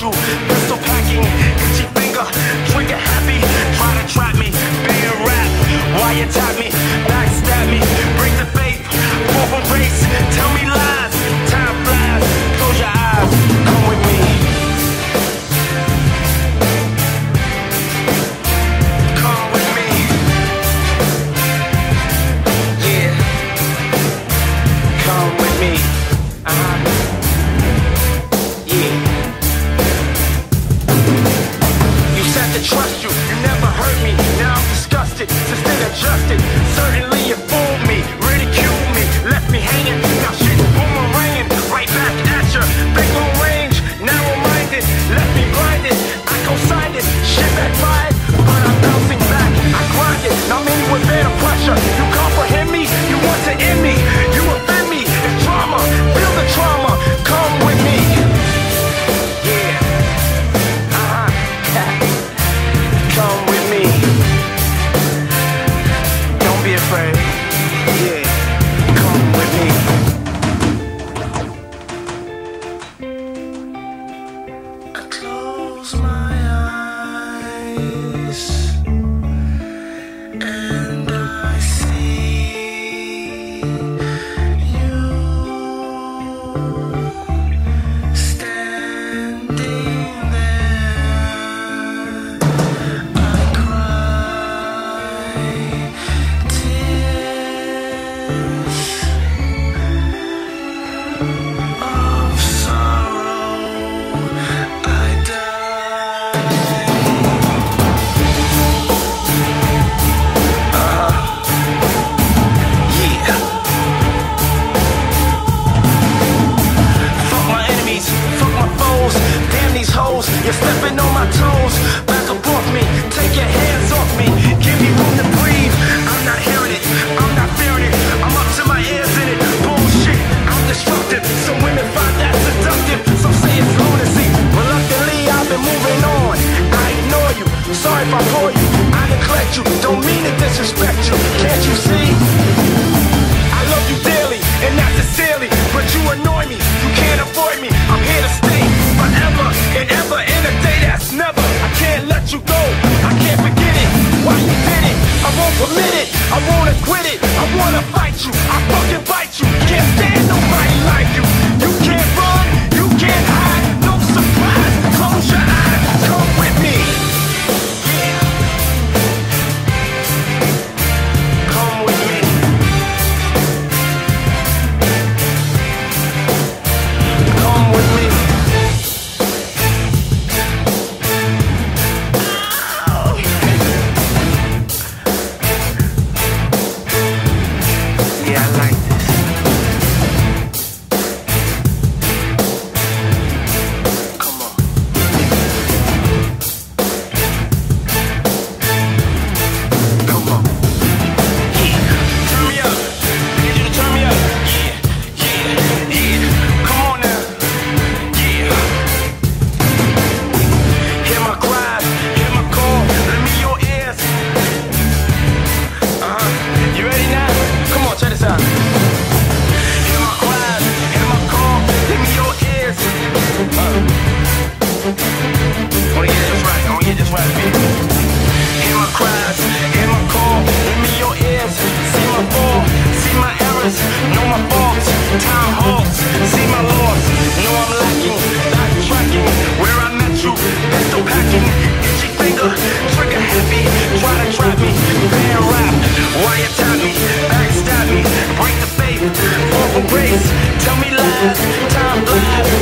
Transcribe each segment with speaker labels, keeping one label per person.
Speaker 1: you. Pistol packing, itchy finger, trigger happy. Try to trap me, being rap. Why you tap me?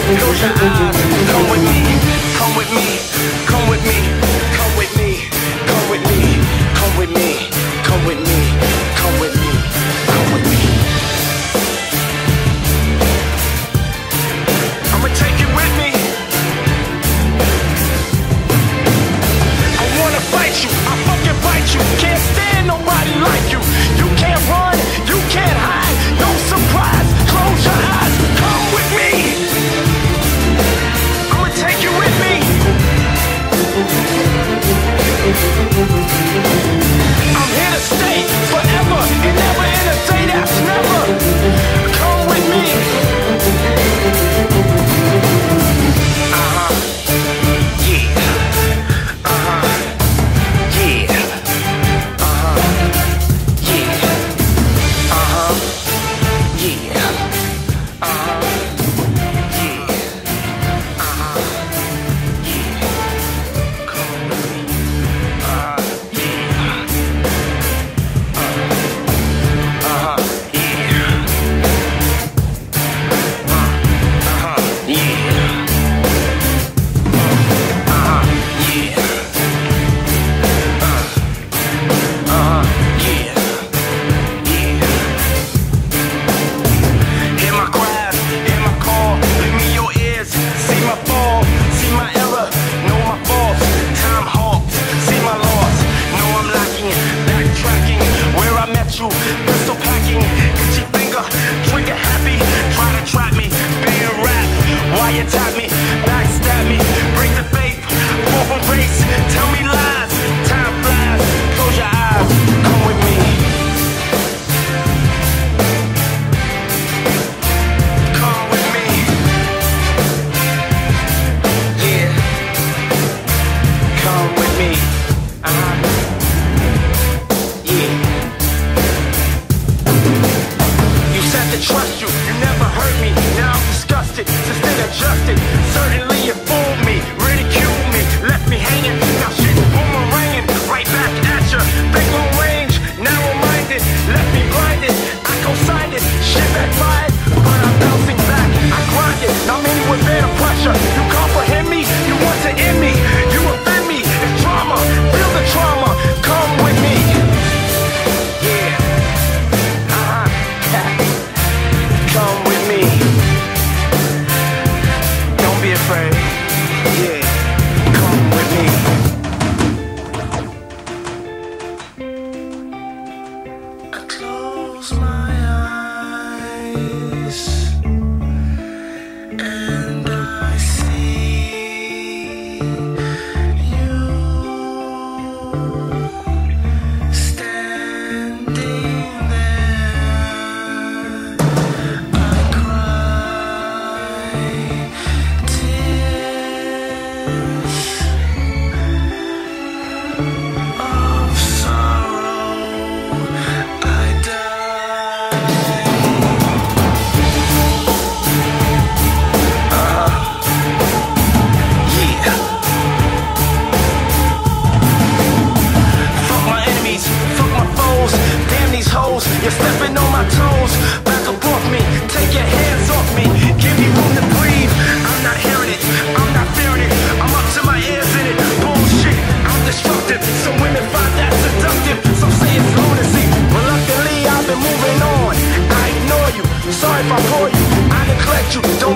Speaker 1: 你是是 you taught me. you don't